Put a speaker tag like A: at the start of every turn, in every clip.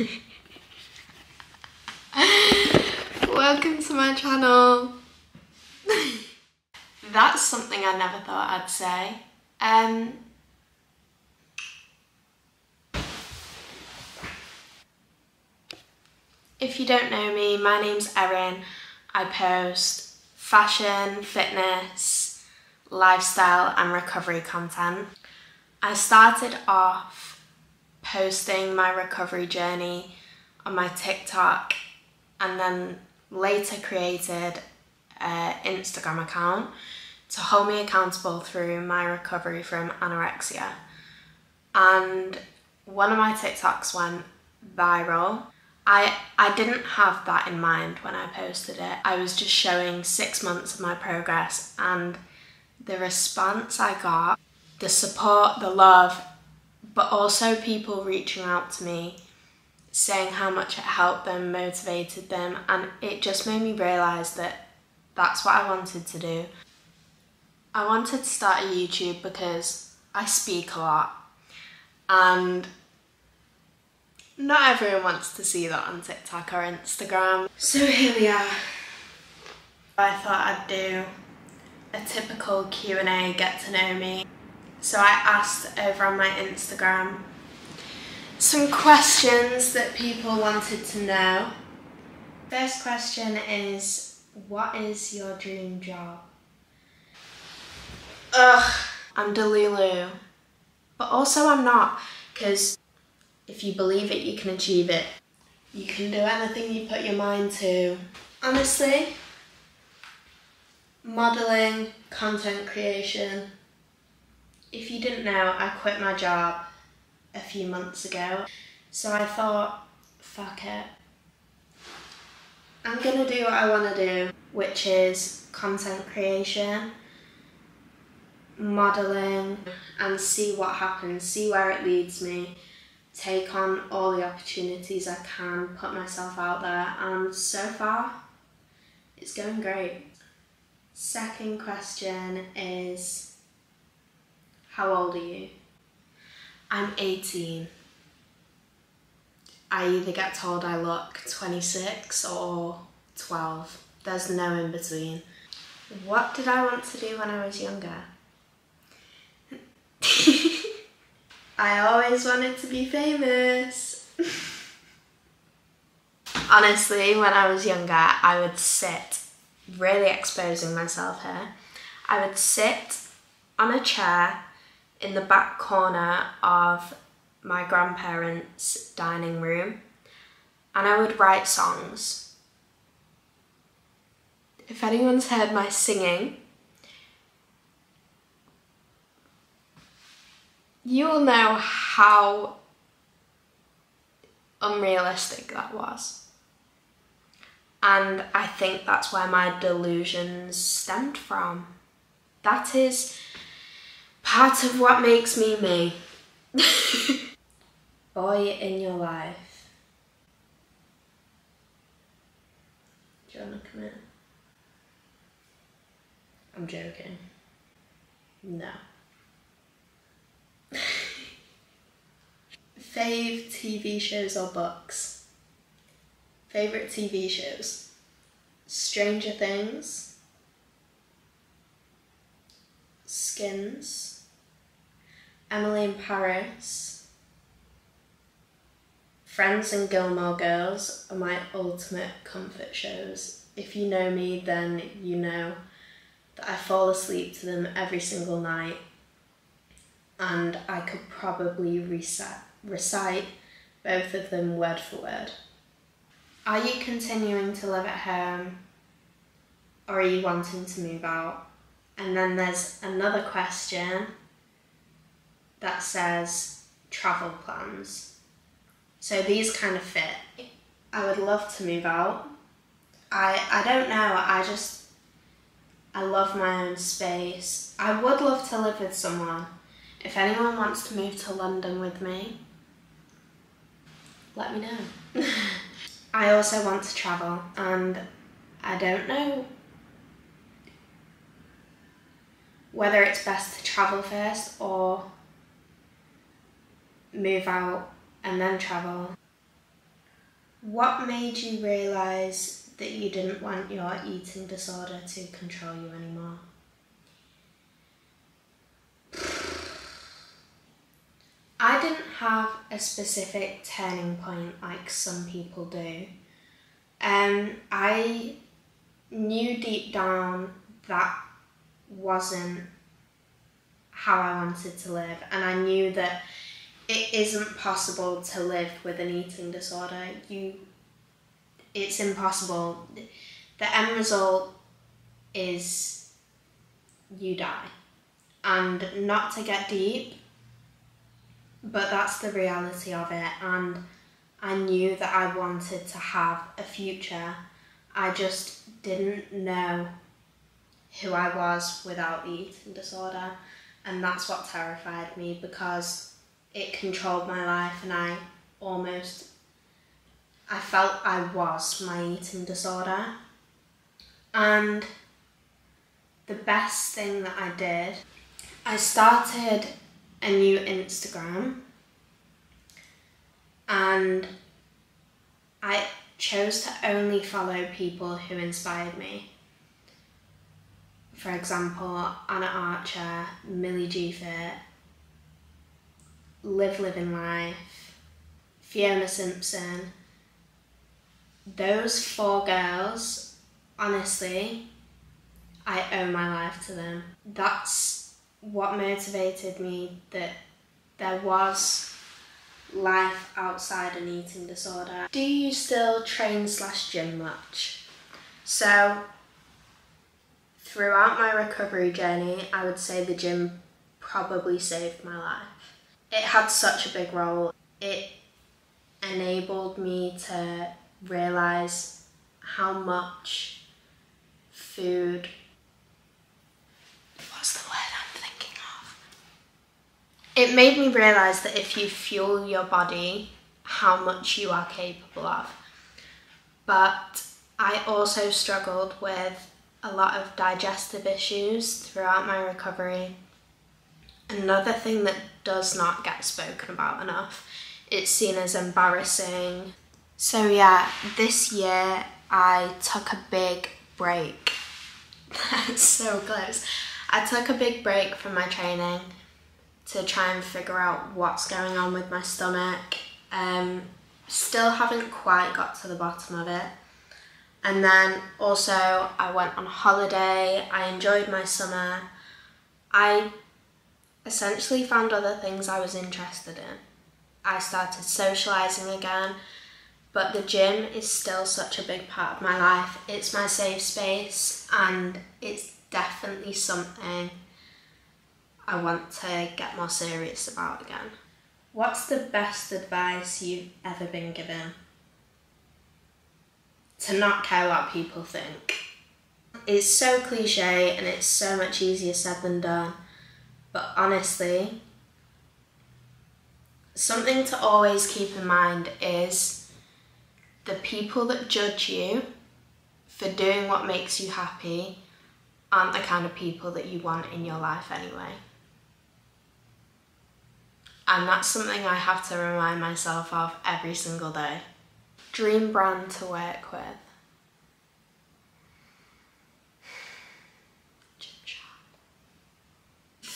A: Welcome to my channel. That's something I never thought I'd say. Um, if you don't know me, my name's Erin. I post fashion, fitness, lifestyle and recovery content. I started off posting my recovery journey on my TikTok and then later created an Instagram account to hold me accountable through my recovery from anorexia. And one of my TikToks went viral. I, I didn't have that in mind when I posted it. I was just showing six months of my progress and the response I got, the support, the love, but also people reaching out to me saying how much it helped them, motivated them, and it just made me realise that that's what I wanted to do. I wanted to start a YouTube because I speak a lot and not everyone wants to see that on TikTok or Instagram. So here we are. I thought I'd do a typical Q&A, get to know me. So I asked over on my Instagram some questions that people wanted to know. First question is, what is your dream job? Ugh, I'm Delulu. But also I'm not, because if you believe it, you can achieve it. You can do anything you put your mind to. Honestly, modelling, content creation. If you didn't know, I quit my job a few months ago. So I thought, fuck it. I'm gonna do what I wanna do, which is content creation, modelling, and see what happens, see where it leads me, take on all the opportunities I can, put myself out there, and so far, it's going great. Second question is, how old are you? I'm 18. I either get told I look 26 or 12. There's no in between. What did I want to do when I was younger? I always wanted to be famous. Honestly, when I was younger, I would sit, really exposing myself here, I would sit on a chair in the back corner of my grandparents' dining room and I would write songs. If anyone's heard my singing, you will know how unrealistic that was. And I think that's where my delusions stemmed from. That is part of what makes me me. Boy in your life. Do you want to come in? I'm joking. No. Fave TV shows or books? Favourite TV shows? Stranger Things, Skins, Emily in Paris, Friends and Gilmore Girls are my ultimate comfort shows. If you know me, then you know that I fall asleep to them every single night and I could probably reset, recite both of them word for word. Are you continuing to live at home or are you wanting to move out? And then there's another question that says travel plans. So these kind of fit. I would love to move out. I, I don't know, I just, I love my own space. I would love to live with someone. If anyone wants to move to London with me, let me know. I also want to travel and I don't know whether it's best to travel first or move out and then travel. What made you realise that you didn't want your eating disorder to control you anymore? I didn't have a specific turning point like some people do. Um, I knew deep down that wasn't how I wanted to live, and I knew that it isn't possible to live with an eating disorder. You, it's impossible. The end result is you die, and not to get deep, but that's the reality of it. And I knew that I wanted to have a future. I just didn't know who I was without the eating disorder, and that's what terrified me because it controlled my life, and I almost I felt I was my eating disorder. And the best thing that I did, I started a new Instagram and I chose to only follow people who inspired me. For example, Anna Archer, Millie G Fit, Live Living Life, Fiona Simpson. Those four girls, honestly, I owe my life to them. That's what motivated me that there was life outside an eating disorder. Do you still train slash gym much? So throughout my recovery journey, I would say the gym probably saved my life. It had such a big role. It enabled me to realize how much food what's the word I'm thinking of? It made me realize that if you fuel your body, how much you are capable of. But I also struggled with a lot of digestive issues throughout my recovery. Another thing that does not get spoken about enough, it's seen as embarrassing. So yeah, this year I took a big break. That's so close. I took a big break from my training to try and figure out what's going on with my stomach. Um, still haven't quite got to the bottom of it. And then also I went on holiday, I enjoyed my summer. I essentially found other things I was interested in. I started socialising again, but the gym is still such a big part of my life. It's my safe space and it's definitely something I want to get more serious about again. What's the best advice you've ever been given? To not care what people think. It's so cliche and it's so much easier said than done, but honestly, something to always keep in mind is the people that judge you for doing what makes you happy aren't the kind of people that you want in your life anyway. And that's something I have to remind myself of every single day. Dream brand to work with.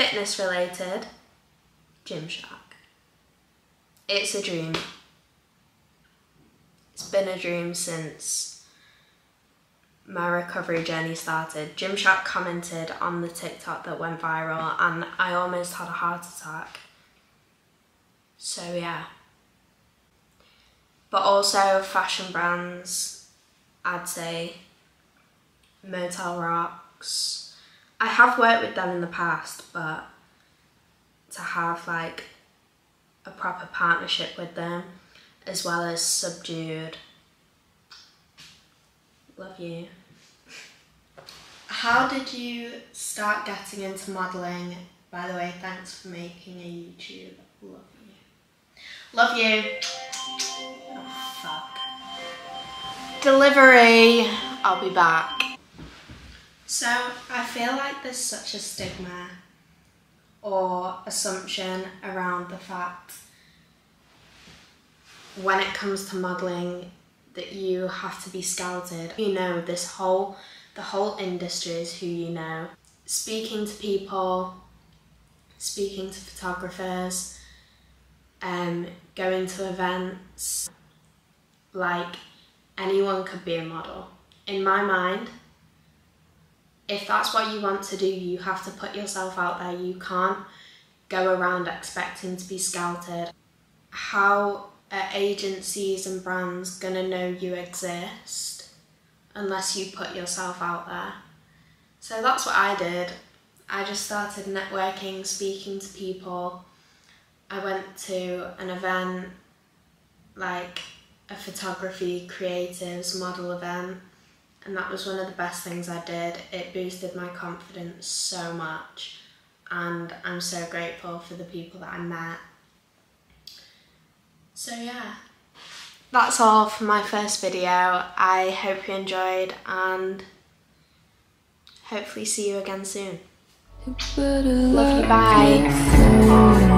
A: Fitness related, Gymshark. It's a dream. It's been a dream since my recovery journey started, Gymshark commented on the TikTok that went viral and I almost had a heart attack. So yeah. But also fashion brands, I'd say Motel Rocks. I have worked with them in the past, but to have like a proper partnership with them as well as Subdued. Love you. How did you start getting into modelling? By the way, thanks for making a YouTube. Love you. Love you. Oh, fuck. Delivery. I'll be back. So, I feel like there's such a stigma or assumption around the fact when it comes to modelling, that you have to be scouted. You know, this whole, the whole industry is who you know. Speaking to people, speaking to photographers, um, going to events, like anyone could be a model. In my mind, if that's what you want to do, you have to put yourself out there. You can't go around expecting to be scouted. How are agencies and brands gonna know you exist unless you put yourself out there? So that's what I did. I just started networking, speaking to people. I went to an event like a photography creatives model event and that was one of the best things I did. It boosted my confidence so much and I'm so grateful for the people that I met. So yeah, that's all for my first video. I hope you enjoyed and hopefully see you again soon. Love you, bye.